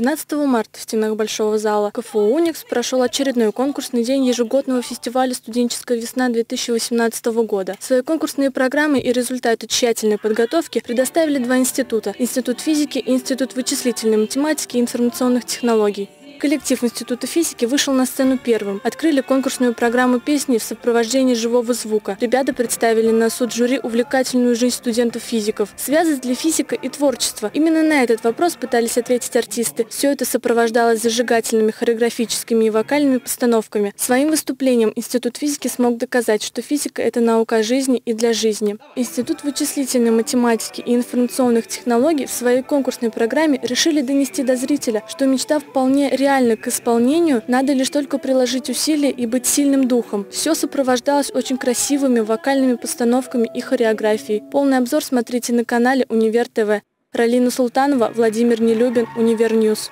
12 марта в стенах Большого зала КФУ «Уникс» прошел очередной конкурсный день ежегодного фестиваля «Студенческая весна-2018 года». Свои конкурсные программы и результаты тщательной подготовки предоставили два института – Институт физики и Институт вычислительной математики и информационных технологий. Коллектив Института физики вышел на сцену первым. Открыли конкурсную программу песни в сопровождении живого звука. Ребята представили на суд жюри увлекательную жизнь студентов-физиков. Связывает ли физика и творчество? Именно на этот вопрос пытались ответить артисты. Все это сопровождалось зажигательными хореографическими и вокальными постановками. Своим выступлением Институт физики смог доказать, что физика – это наука о жизни и для жизни. Институт вычислительной математики и информационных технологий в своей конкурсной программе решили донести до зрителя, что мечта вполне реальна реально к исполнению, надо лишь только приложить усилия и быть сильным духом. Все сопровождалось очень красивыми вокальными постановками и хореографией. Полный обзор смотрите на канале Univer TV. Ралина Султанова, Владимир Нелюбин, Univer News.